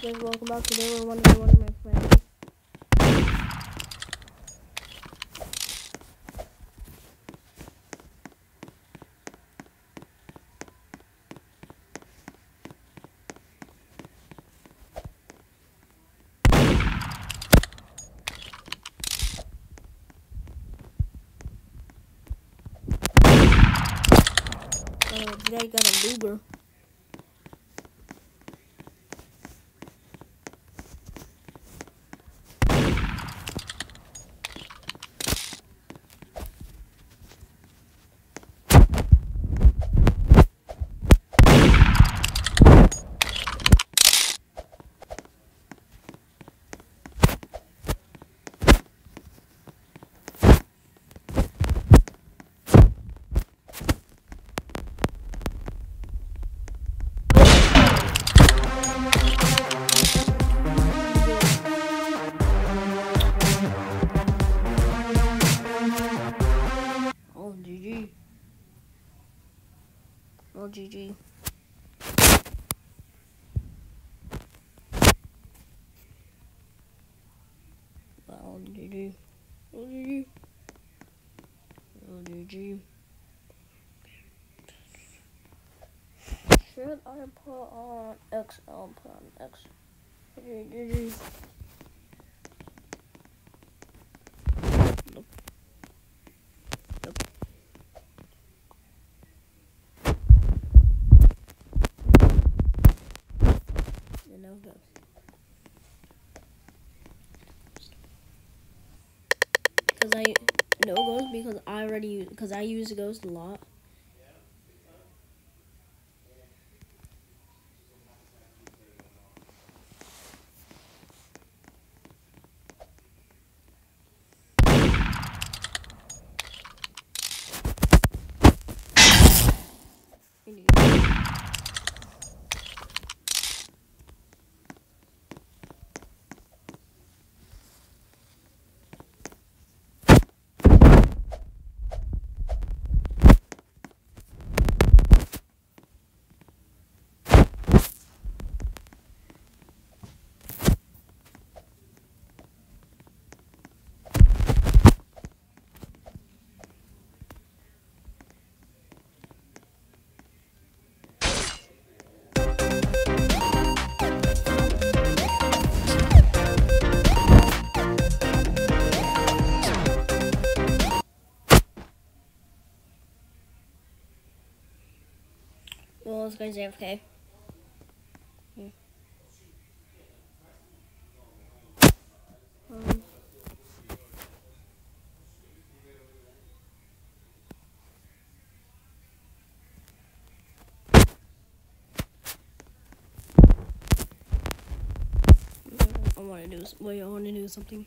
guys, welcome back. Today we're one of one of my friends. Uh, today I got a Luger. GG. Oh, GG. Oh, GG. Oh, GG. Should I put on X? I'll put on X. GG. Cause I no ghost because I already use because I use ghost a lot. Guy's AFK. Hmm. Um, I want to do. Wait, I want to do something.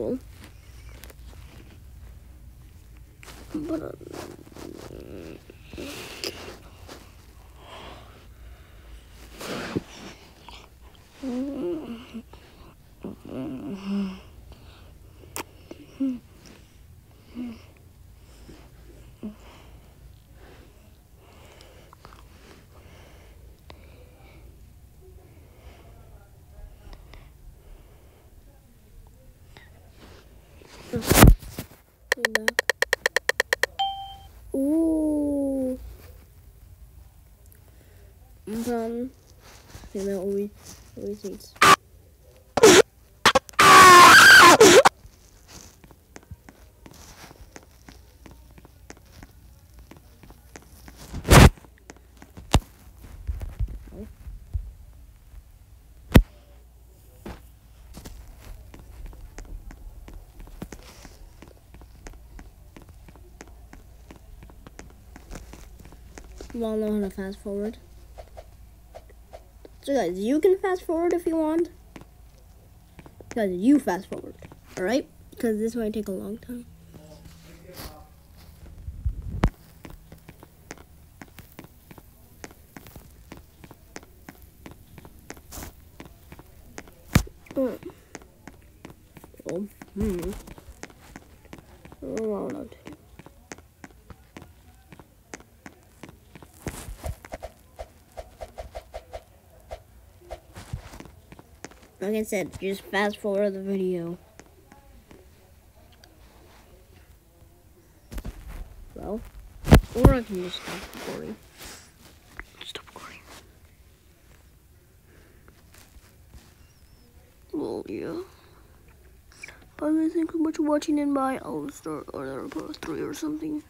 Well, but uh, Always eats. You all know how to fast forward. So guys, you can fast forward if you want. Guys, you fast forward, alright? Because this might take a long time. Oh. Oh. Hmm. Oh, Like I said, just fast forward the video. Well, or I can just stop recording. Stop recording. Well, yeah. Bye guys, thank you so much for watching and bye. I'll start another part 3 or something.